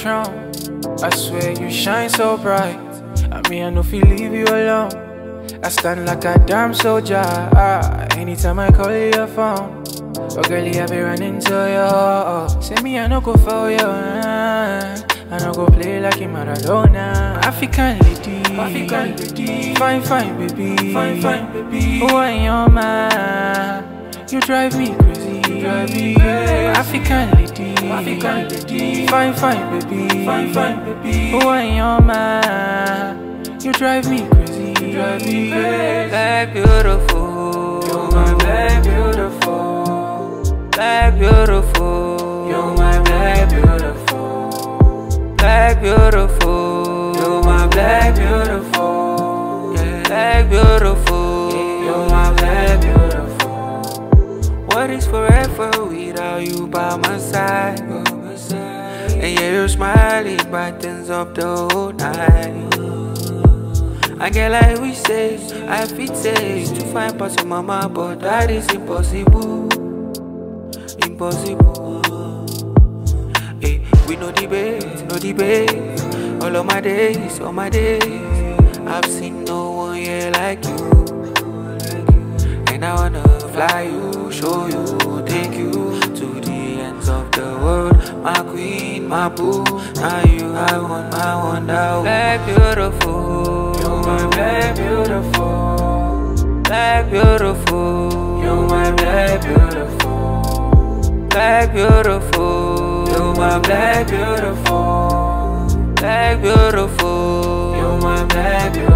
throne. I swear you shine so bright. I mean, I know if you leave you alone. I stand like a damn soldier. Ah, anytime I call your phone. Oh, girlie, I be running to you. Say me, I no go for you. Ah. I no go play like in Maradona. African lady, African lady, fine, fine, baby, fine, fine, baby. Who are your man? You drive me crazy, you drive me crazy. African lady, African lady, fine, fine, baby, fine, fine, baby. Who are your man? You drive me crazy, you drive me crazy. Black beautiful, You're my black beautiful, black beautiful, you're my black beautiful. black beautiful, You're my black beautiful. Yeah, black beautiful. What is forever without you by my side? And yeah, you're smiling, brightens up the whole night. I get like we say, I fit say to find parts of mama, but that is impossible. Impossible. Hey, we no debate, no debate. All of my days, all my days, I've seen no one here like you. And I wanna fly you, show you, take you to the ends of the world. My queen, my boo, now you I want my wonder. Black beautiful, You're my black beautiful. black beautiful, You're my black beautiful. black beautiful, You're my black beautiful. black beautiful. You're my black beautiful.